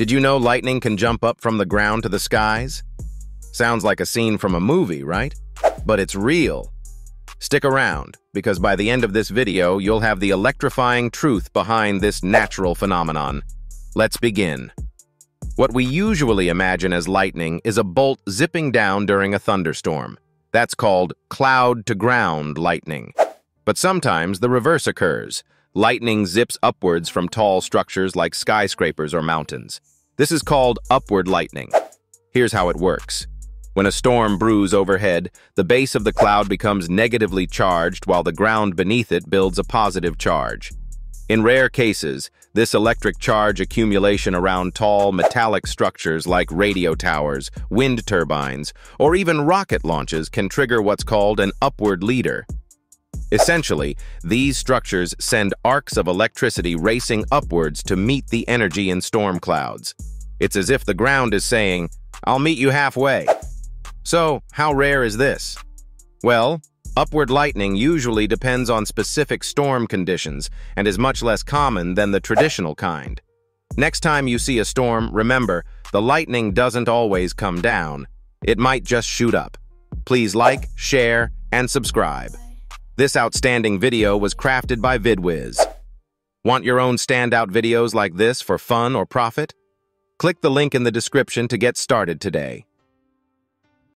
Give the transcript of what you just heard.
Did you know lightning can jump up from the ground to the skies? Sounds like a scene from a movie, right? But it's real. Stick around, because by the end of this video, you'll have the electrifying truth behind this natural phenomenon. Let's begin. What we usually imagine as lightning is a bolt zipping down during a thunderstorm. That's called cloud-to-ground lightning. But sometimes the reverse occurs. Lightning zips upwards from tall structures like skyscrapers or mountains. This is called upward lightning. Here's how it works. When a storm brews overhead, the base of the cloud becomes negatively charged while the ground beneath it builds a positive charge. In rare cases, this electric charge accumulation around tall, metallic structures like radio towers, wind turbines, or even rocket launches can trigger what's called an upward leader. Essentially, these structures send arcs of electricity racing upwards to meet the energy in storm clouds. It's as if the ground is saying, I'll meet you halfway. So, how rare is this? Well, upward lightning usually depends on specific storm conditions and is much less common than the traditional kind. Next time you see a storm, remember, the lightning doesn't always come down. It might just shoot up. Please like, share, and subscribe. This outstanding video was crafted by VidWiz. Want your own standout videos like this for fun or profit? Click the link in the description to get started today.